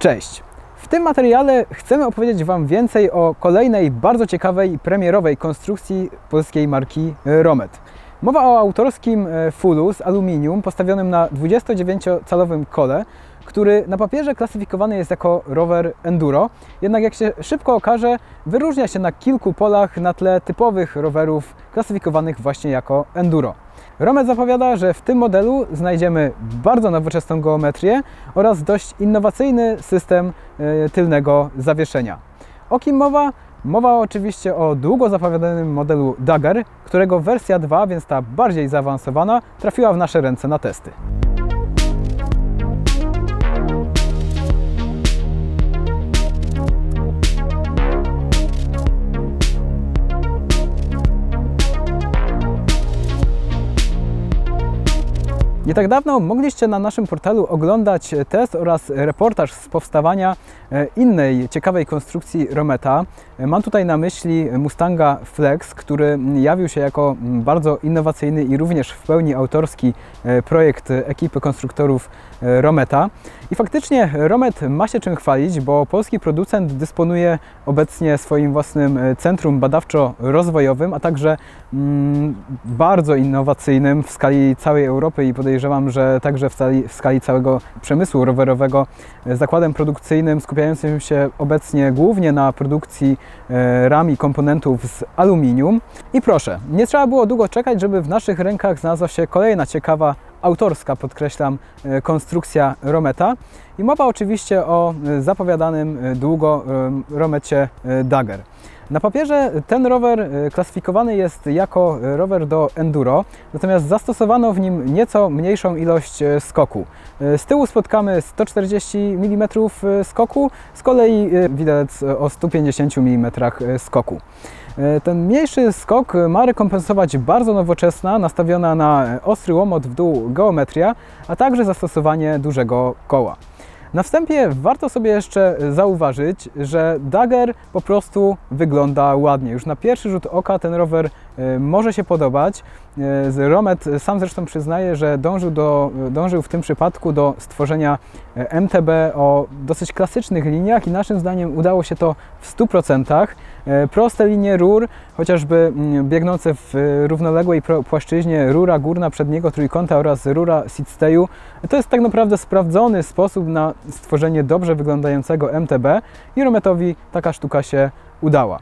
Cześć! W tym materiale chcemy opowiedzieć Wam więcej o kolejnej bardzo ciekawej, premierowej konstrukcji polskiej marki Romet. Mowa o autorskim e, fullu z aluminium postawionym na 29-calowym kole, który na papierze klasyfikowany jest jako rower enduro, jednak jak się szybko okaże, wyróżnia się na kilku polach na tle typowych rowerów klasyfikowanych właśnie jako enduro. Romet zapowiada, że w tym modelu znajdziemy bardzo nowoczesną geometrię oraz dość innowacyjny system e, tylnego zawieszenia. O kim mowa? Mowa oczywiście o długo zapowiadanym modelu Dagger, którego wersja 2, więc ta bardziej zaawansowana, trafiła w nasze ręce na testy. Nie tak dawno mogliście na naszym portalu oglądać test oraz reportaż z powstawania e, innej ciekawej konstrukcji Rometa. E, mam tutaj na myśli Mustanga Flex, który jawił się jako bardzo innowacyjny i również w pełni autorski e, projekt ekipy konstruktorów Rometa. I faktycznie Romet ma się czym chwalić, bo polski producent dysponuje obecnie swoim własnym centrum badawczo-rozwojowym, a także bardzo innowacyjnym w skali całej Europy i podejrzewam, że także w skali, w skali całego przemysłu rowerowego zakładem produkcyjnym skupiającym się obecnie głównie na produkcji e, ram i komponentów z aluminium. I proszę, nie trzeba było długo czekać, żeby w naszych rękach znalazła się kolejna ciekawa autorska, podkreślam, e, konstrukcja Rometa. I mowa oczywiście o e, zapowiadanym długo Romecie Dagger. Na papierze ten rower klasyfikowany jest jako rower do enduro, natomiast zastosowano w nim nieco mniejszą ilość skoku. Z tyłu spotkamy 140 mm skoku, z kolei widelec o 150 mm skoku. Ten mniejszy skok ma rekompensować bardzo nowoczesna, nastawiona na ostry łomot w dół geometria, a także zastosowanie dużego koła. Na wstępie warto sobie jeszcze zauważyć, że Dagger po prostu wygląda ładnie. Już na pierwszy rzut oka ten rower e, może się podobać. E, Romet sam zresztą przyznaje, że dążył, do, dążył w tym przypadku do stworzenia e, MTB o dosyć klasycznych liniach i naszym zdaniem udało się to w 100%. Proste linie rur, chociażby mm, biegnące w równoległej płaszczyźnie rura górna przedniego trójkąta oraz rura seatstayu, to jest tak naprawdę sprawdzony sposób na stworzenie dobrze wyglądającego MTB i Rometowi taka sztuka się udała.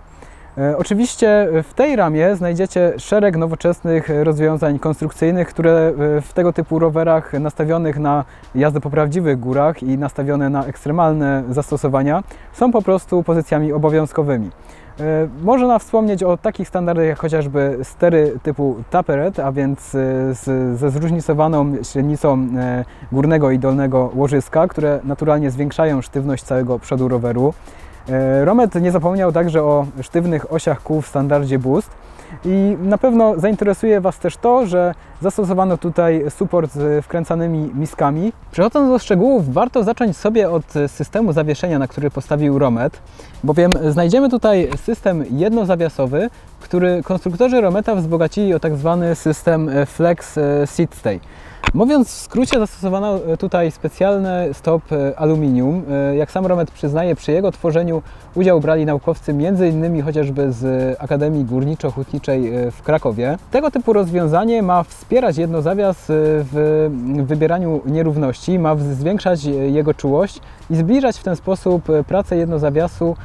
E, oczywiście w tej ramie znajdziecie szereg nowoczesnych rozwiązań konstrukcyjnych, które e, w tego typu rowerach nastawionych na jazdę po prawdziwych górach i nastawione na ekstremalne zastosowania są po prostu pozycjami obowiązkowymi. E, można wspomnieć o takich standardach jak chociażby stery typu taperet, a więc z, ze zróżnicowaną średnicą górnego i dolnego łożyska, które naturalnie zwiększają sztywność całego przodu roweru. E, Romet nie zapomniał także o sztywnych osiach kół w standardzie Boost i na pewno zainteresuje Was też to, że zastosowano tutaj suport z wkręcanymi miskami. Przechodząc do szczegółów, warto zacząć sobie od systemu zawieszenia, na który postawił Romet, bowiem znajdziemy tutaj system jednozawiasowy, który konstruktorzy Rometa wzbogacili o tak zwany system Flex Seat Stay. Mówiąc w skrócie, zastosowano e, tutaj specjalny stop e, aluminium. E, jak sam Romet przyznaje, przy jego tworzeniu udział brali naukowcy m.in. chociażby z Akademii Górniczo-Hutniczej w Krakowie. Tego typu rozwiązanie ma wspierać jednozawias w wybieraniu nierówności, ma zwiększać jego czułość i zbliżać w ten sposób pracę jednozawiasu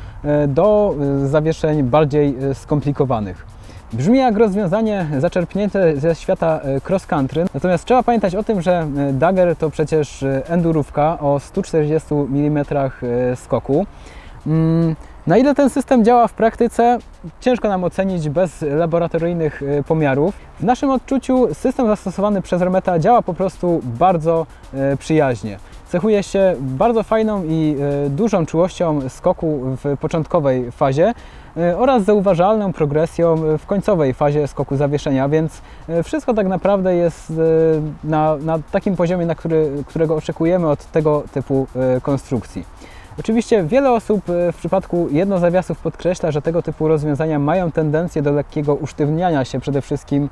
do zawieszeń bardziej skomplikowanych. Brzmi jak rozwiązanie zaczerpnięte ze świata e, cross country, natomiast trzeba pamiętać o tym, że e, Dagger to przecież e, endurówka o 140 mm skoku. Na ile ten system działa w praktyce, ciężko nam ocenić bez laboratoryjnych pomiarów. W naszym odczuciu system zastosowany przez Rometa działa po prostu bardzo przyjaźnie. Cechuje się bardzo fajną i dużą czułością skoku w początkowej fazie, E, oraz zauważalną progresją w końcowej fazie skoku zawieszenia, więc e, wszystko tak naprawdę jest e, na, na takim poziomie, na który, którego oczekujemy od tego typu konstrukcji. Oczywiście wiele osób w przypadku jednozawiasów podkreśla, że tego typu rozwiązania mają tendencję do lekkiego usztywniania się przede wszystkim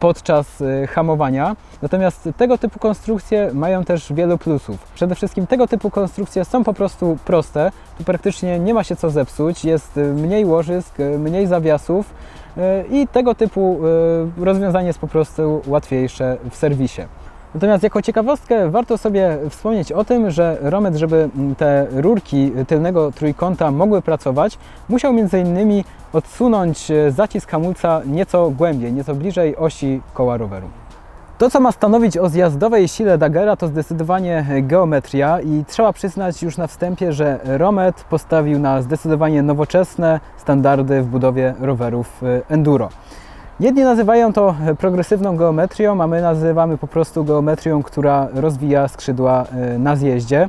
podczas hamowania. Natomiast tego typu konstrukcje mają też wielu plusów. Przede wszystkim tego typu konstrukcje są po prostu proste. Tu praktycznie nie ma się co zepsuć, jest mniej łożysk, mniej zawiasów i tego typu rozwiązanie jest po prostu łatwiejsze w serwisie. Natomiast jako ciekawostkę warto sobie wspomnieć o tym, że Romet, żeby te rurki tylnego trójkąta mogły pracować, musiał m.in. odsunąć zacisk hamulca nieco głębiej, nieco bliżej osi koła roweru. To, co ma stanowić o zjazdowej sile Daggera, to zdecydowanie geometria i trzeba przyznać już na wstępie, że Romet postawił na zdecydowanie nowoczesne standardy w budowie rowerów enduro. Jedni nazywają to progresywną geometrią, a my nazywamy po prostu geometrią, która rozwija skrzydła e, na zjeździe.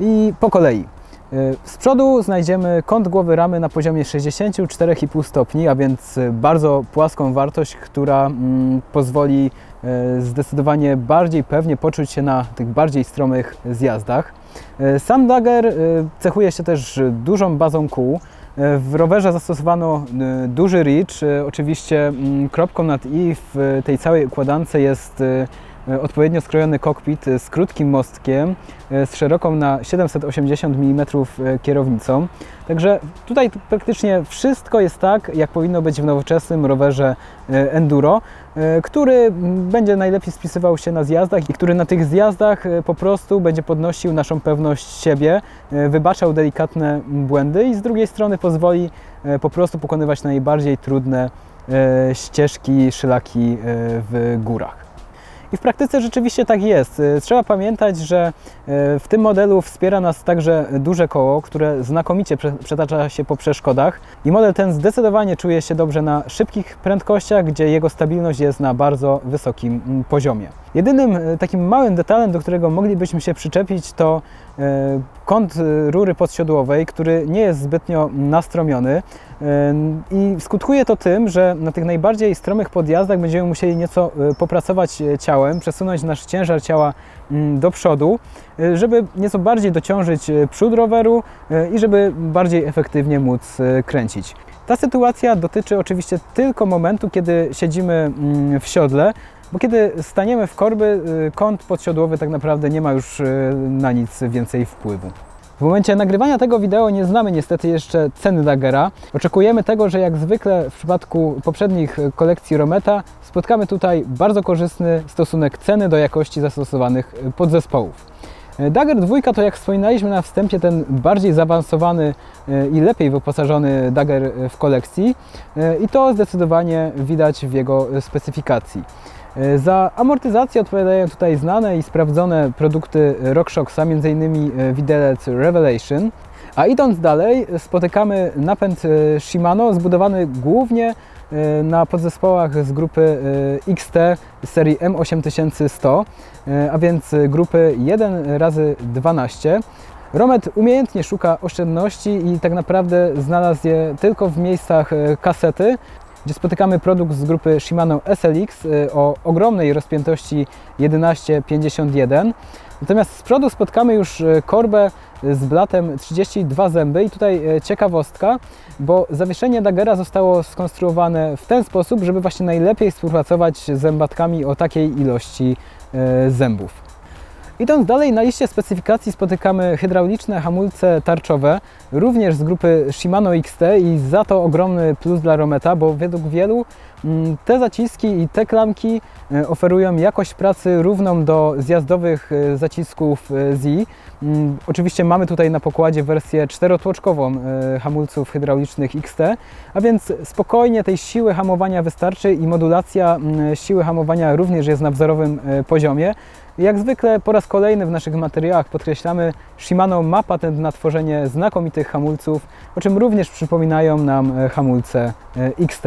I po kolei. E, z przodu znajdziemy kąt głowy ramy na poziomie 64,5 stopni, a więc bardzo płaską wartość, która mm, pozwoli e, zdecydowanie bardziej pewnie poczuć się na tych bardziej stromych zjazdach. Sam Dagger cechuje się też dużą bazą kół. W rowerze zastosowano y, duży. Y, oczywiście mm, kropką nad i w tej całej układance jest E, odpowiednio skrojony kokpit e, z krótkim mostkiem, e, z szeroką na 780 mm kierownicą. Także tutaj praktycznie wszystko jest tak, jak powinno być w nowoczesnym rowerze enduro, który będzie najlepiej spisywał się na zjazdach i który na tych zjazdach po prostu będzie podnosił naszą pewność siebie, wybaczał delikatne błędy i z drugiej strony pozwoli po prostu pokonywać najbardziej trudne ścieżki, szlaki w górach. I w praktyce rzeczywiście tak jest. Y, trzeba pamiętać, że y, w tym modelu wspiera nas także duże koło, które znakomicie przetacza się po przeszkodach. I model ten zdecydowanie czuje się dobrze na szybkich prędkościach, gdzie jego stabilność jest na bardzo wysokim mm, poziomie. Jedynym y, takim małym detalem, do którego moglibyśmy się przyczepić, to kąt rury podsiodłowej, który nie jest zbytnio nastromiony. I skutkuje to tym, że na tych najbardziej stromych podjazdach będziemy musieli nieco e, popracować e, ciałem, przesunąć nasz ciężar ciała mm, do przodu, e, żeby nieco bardziej dociążyć przód roweru i żeby bardziej efektywnie móc kręcić. Ta sytuacja dotyczy oczywiście tylko momentu, kiedy siedzimy mm, w siodle, bo kiedy staniemy w korby, kąt podsiodłowy tak naprawdę nie ma już na nic więcej wpływu. W momencie nagrywania tego wideo nie znamy niestety jeszcze ceny Daggera. Oczekujemy tego, że jak zwykle w przypadku poprzednich kolekcji Rometa spotkamy tutaj bardzo korzystny stosunek ceny do jakości zastosowanych podzespołów. Dagger 2 to jak wspominaliśmy na wstępie ten bardziej zaawansowany i lepiej wyposażony Dagger w kolekcji i to zdecydowanie widać w jego specyfikacji. E, za amortyzację odpowiadają tutaj znane i sprawdzone produkty RockShoxa, m.in. E, widelec Revelation. A idąc dalej, spotykamy napęd e, Shimano zbudowany głównie na podzespołach z grupy XT serii M8100, a więc grupy 1 razy 12 Romet umiejętnie szuka oszczędności i tak naprawdę znalazł je tylko w miejscach kasety, gdzie spotykamy produkt z grupy Shimano SLX y, o ogromnej rozpiętości 1151. Natomiast z przodu spotkamy już y, korbę z blatem 32 zęby i tutaj y, ciekawostka, bo zawieszenie Daggera zostało skonstruowane w ten sposób, żeby właśnie najlepiej współpracować z zębatkami o takiej ilości zębów. Idąc dalej na liście specyfikacji spotykamy hydrauliczne hamulce tarczowe, również z grupy Shimano XT i za to ogromny plus dla Rometa, bo według wielu mm, te zaciski i te klamki e, oferują jakość pracy równą do zjazdowych e, zacisków e, Z. Mm, oczywiście mamy tutaj na pokładzie wersję czterotłoczkową hamulców hydraulicznych XT, a więc spokojnie tej siły hamowania wystarczy i modulacja mm, siły hamowania również jest na wzorowym poziomie. Jak zwykle po raz kolejny w naszych materiałach podkreślamy, Shimano ma patent na tworzenie znakomitych hamulców, o czym również przypominają nam e, hamulce e, XT.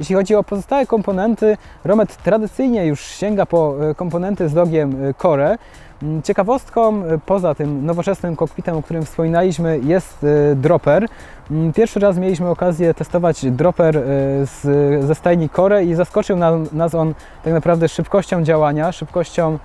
Jeśli chodzi o pozostałe komponenty, Romet tradycyjnie już sięga po e, komponenty z logiem Core. Mm, ciekawostką poza tym nowoczesnym kokpitem, o którym wspominaliśmy, jest dropper. Mm, pierwszy raz mieliśmy okazję testować dropper z, ze stajni Core i zaskoczył nas on tak naprawdę szybkością działania, szybkością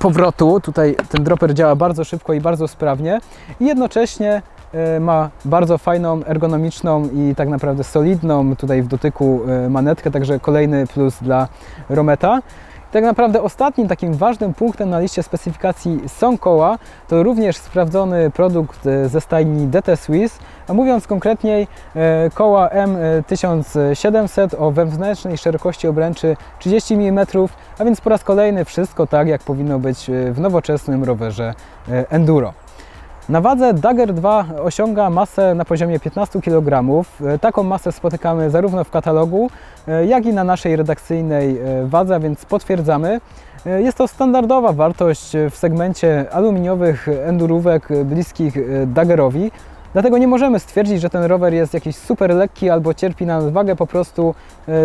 powrotu. Tutaj ten dropper działa bardzo szybko i bardzo sprawnie i jednocześnie e, ma bardzo fajną, ergonomiczną i tak naprawdę solidną tutaj w dotyku e, manetkę, także kolejny plus dla Rometa. Tak naprawdę ostatnim takim ważnym punktem na liście specyfikacji są koła. To również sprawdzony produkt e, ze stajni DT Swiss, a mówiąc konkretniej e, koła M1700 o wewnętrznej szerokości obręczy 30 mm, a więc po raz kolejny wszystko tak jak powinno być e, w nowoczesnym rowerze e, enduro. Na wadze Dagger 2 osiąga masę na poziomie 15 kg. E, Taką masę spotykamy zarówno w katalogu, e, jak i na naszej redakcyjnej e, wadze, więc potwierdzamy. Jest to standardowa wartość w segmencie aluminiowych endurówek bliskich Daggerowi. Dlatego nie możemy stwierdzić, że ten rower jest jakiś super lekki albo cierpi na nadwagę, po prostu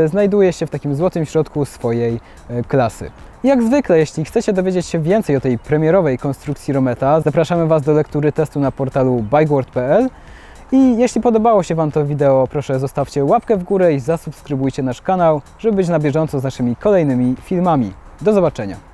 znajduje się w takim złotym środku swojej klasy. Jak zwykle, jeśli chcecie dowiedzieć się więcej o tej premierowej konstrukcji Rometa, zapraszamy Was do lektury testu na portalu bikeworld.pl i jeśli podobało się Wam to wideo, proszę zostawcie łapkę w górę i zasubskrybujcie nasz kanał, żeby być na bieżąco z naszymi kolejnymi filmami. Do zobaczenia!